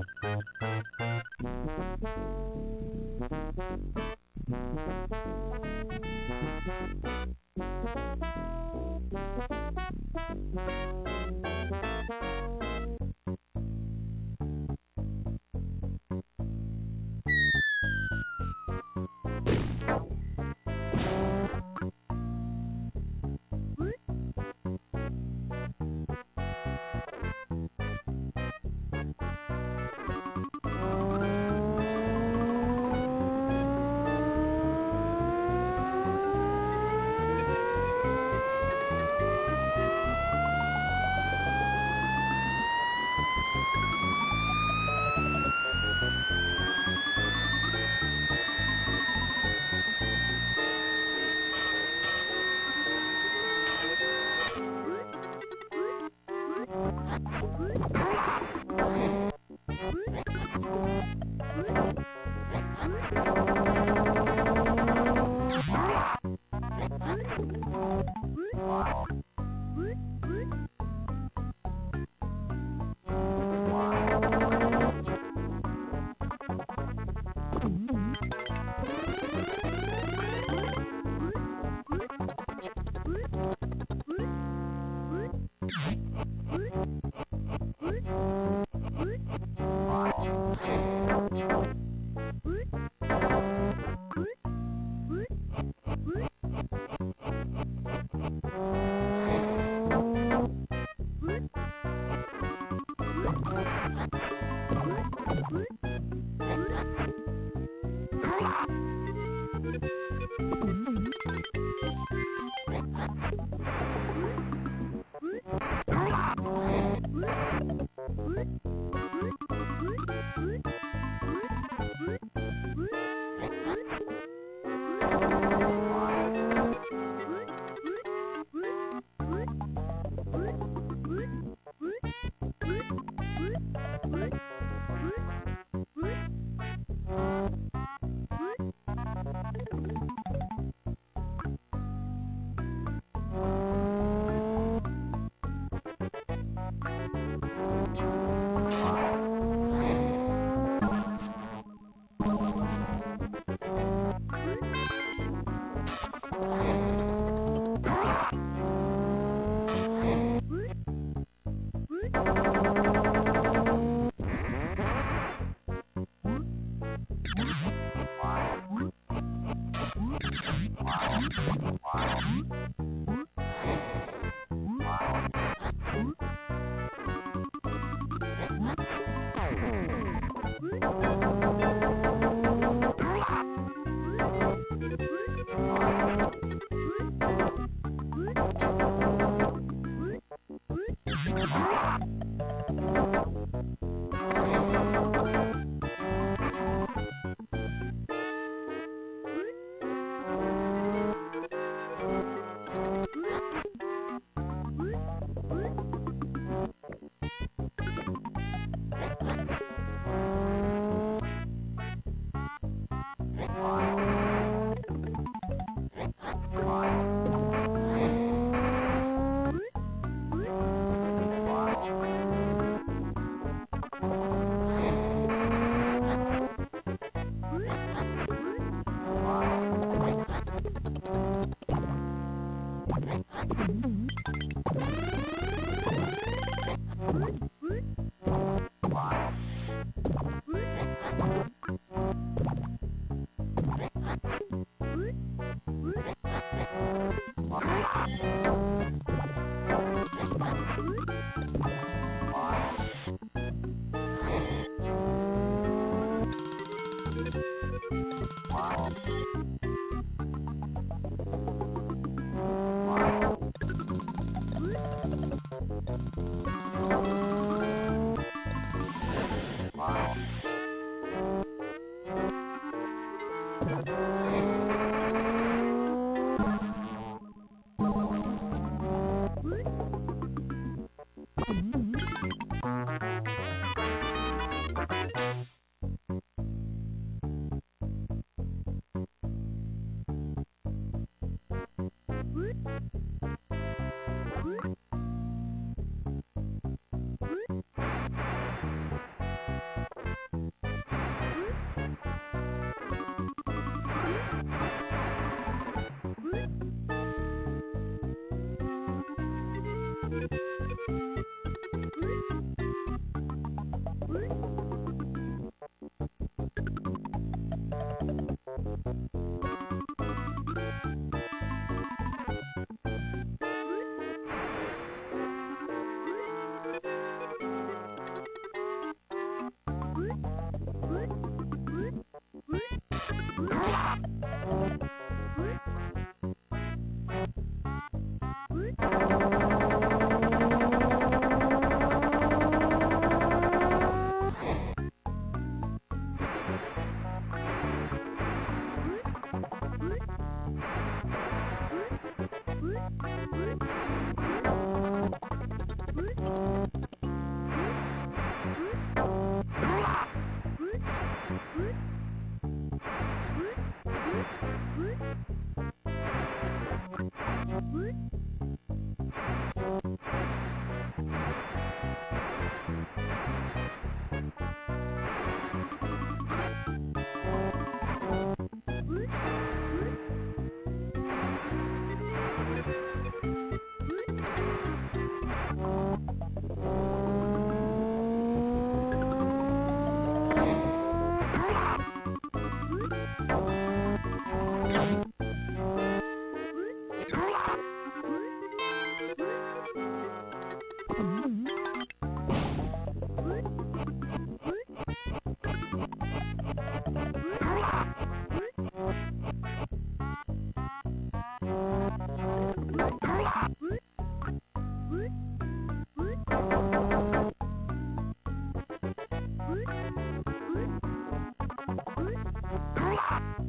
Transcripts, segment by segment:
どっち Thank you. Ah!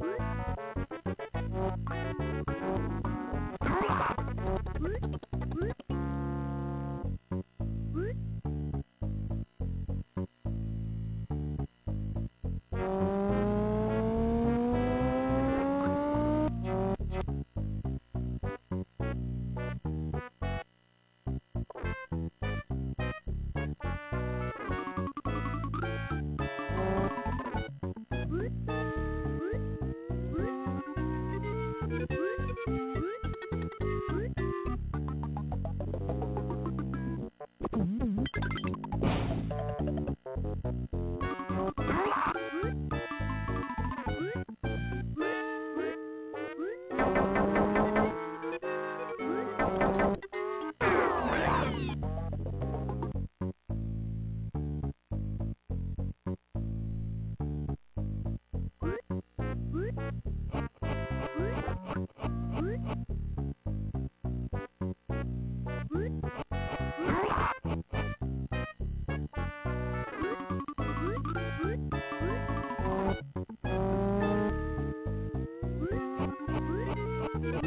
Bye. Hurrah!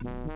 and